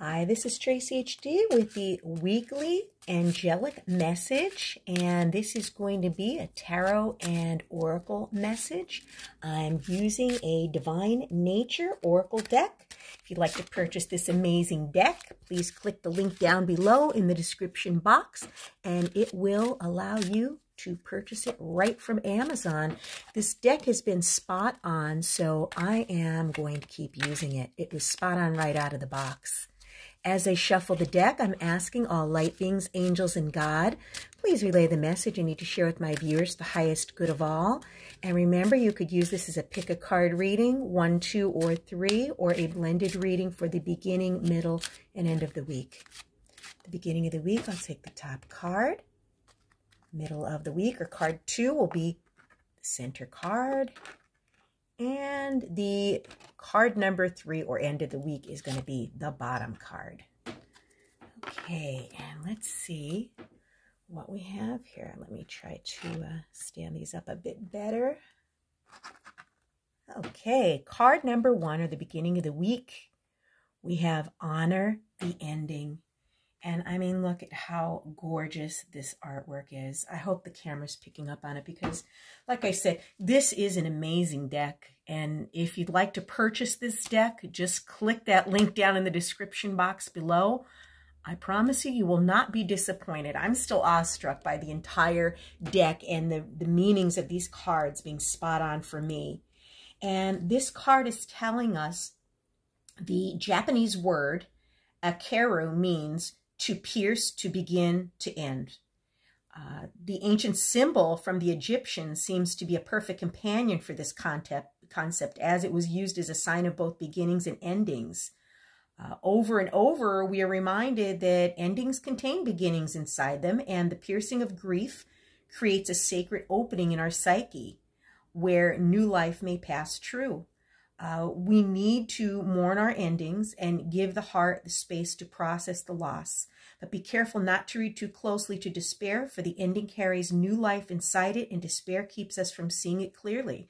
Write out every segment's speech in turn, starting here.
Hi, this is Tracey HD with the weekly angelic message, and this is going to be a tarot and oracle message. I'm using a Divine Nature Oracle deck. If you'd like to purchase this amazing deck, please click the link down below in the description box, and it will allow you to purchase it right from Amazon. This deck has been spot on, so I am going to keep using it. It was spot on right out of the box. As I shuffle the deck, I'm asking all light beings, angels, and God, please relay the message I need to share with my viewers the highest good of all. And remember, you could use this as a pick a card reading, one, two, or three, or a blended reading for the beginning, middle, and end of the week. The beginning of the week, I'll take the top card. Middle of the week, or card two, will be the center card. And the card number three or end of the week is going to be the bottom card. Okay, and let's see what we have here. Let me try to uh, stand these up a bit better. Okay, card number one or the beginning of the week. We have honor the ending. And I mean, look at how gorgeous this artwork is. I hope the camera's picking up on it because, like I said, this is an amazing deck. And if you'd like to purchase this deck, just click that link down in the description box below. I promise you, you will not be disappointed. I'm still awestruck by the entire deck and the, the meanings of these cards being spot on for me. And this card is telling us the Japanese word, akeru, means to pierce, to begin, to end. Uh, the ancient symbol from the Egyptians seems to be a perfect companion for this concept, concept as it was used as a sign of both beginnings and endings. Uh, over and over, we are reminded that endings contain beginnings inside them, and the piercing of grief creates a sacred opening in our psyche where new life may pass true. Uh, we need to mourn our endings and give the heart the space to process the loss. But be careful not to read too closely to despair, for the ending carries new life inside it, and despair keeps us from seeing it clearly.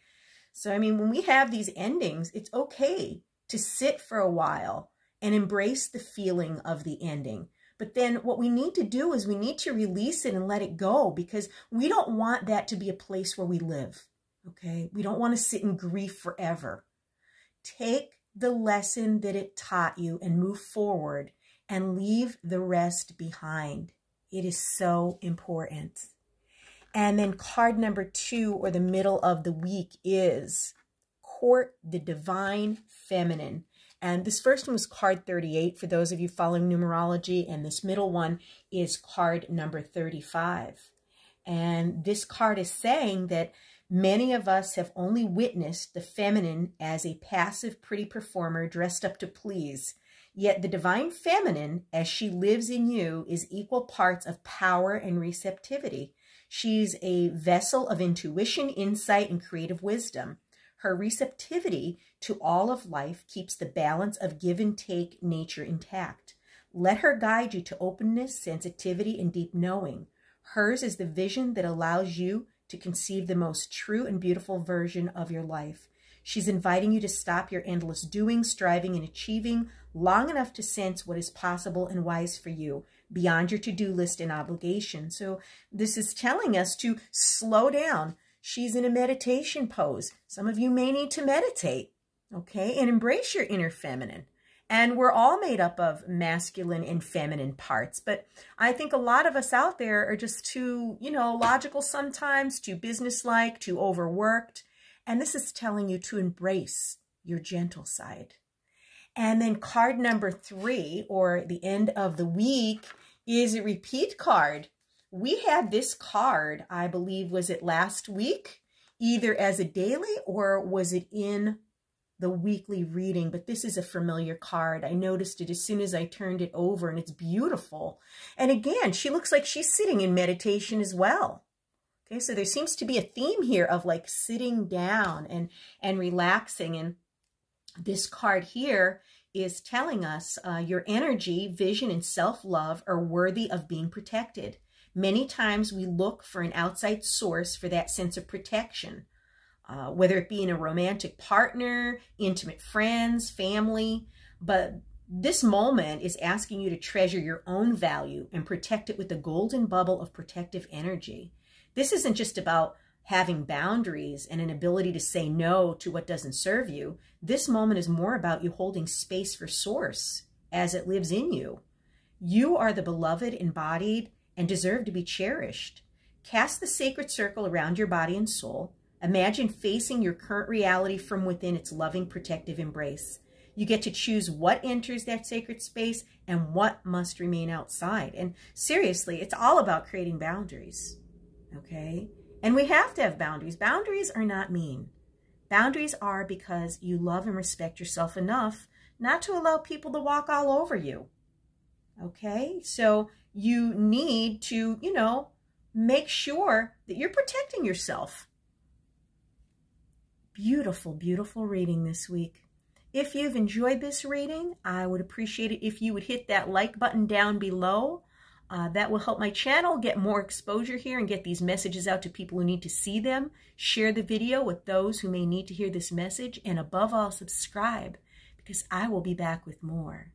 So, I mean, when we have these endings, it's okay to sit for a while and embrace the feeling of the ending. But then what we need to do is we need to release it and let it go because we don't want that to be a place where we live. Okay. We don't want to sit in grief forever. Take the lesson that it taught you and move forward and leave the rest behind. It is so important. And then card number two or the middle of the week is court the divine feminine. And this first one was card 38 for those of you following numerology. And this middle one is card number 35. And this card is saying that Many of us have only witnessed the feminine as a passive, pretty performer dressed up to please. Yet the divine feminine, as she lives in you, is equal parts of power and receptivity. She's a vessel of intuition, insight, and creative wisdom. Her receptivity to all of life keeps the balance of give and take nature intact. Let her guide you to openness, sensitivity, and deep knowing. Hers is the vision that allows you to conceive the most true and beautiful version of your life. She's inviting you to stop your endless doing, striving, and achieving long enough to sense what is possible and wise for you beyond your to-do list and obligation. So this is telling us to slow down. She's in a meditation pose. Some of you may need to meditate, okay, and embrace your inner feminine. And we're all made up of masculine and feminine parts. But I think a lot of us out there are just too, you know, logical sometimes, too businesslike, too overworked. And this is telling you to embrace your gentle side. And then card number three, or the end of the week, is a repeat card. We had this card, I believe, was it last week? Either as a daily or was it in the weekly reading, but this is a familiar card. I noticed it as soon as I turned it over, and it's beautiful. And again, she looks like she's sitting in meditation as well. Okay, so there seems to be a theme here of like sitting down and, and relaxing. And this card here is telling us uh, your energy, vision, and self-love are worthy of being protected. Many times we look for an outside source for that sense of protection uh, whether it be in a romantic partner, intimate friends, family. But This moment is asking you to treasure your own value and protect it with the golden bubble of protective energy. This isn't just about having boundaries and an ability to say no to what doesn't serve you. This moment is more about you holding space for source as it lives in you. You are the beloved, embodied, and deserve to be cherished. Cast the sacred circle around your body and soul. Imagine facing your current reality from within its loving, protective embrace. You get to choose what enters that sacred space and what must remain outside. And seriously, it's all about creating boundaries. Okay? And we have to have boundaries. Boundaries are not mean. Boundaries are because you love and respect yourself enough not to allow people to walk all over you. Okay? So you need to, you know, make sure that you're protecting yourself. Beautiful, beautiful reading this week. If you've enjoyed this reading, I would appreciate it if you would hit that like button down below. Uh, that will help my channel get more exposure here and get these messages out to people who need to see them. Share the video with those who may need to hear this message. And above all, subscribe because I will be back with more.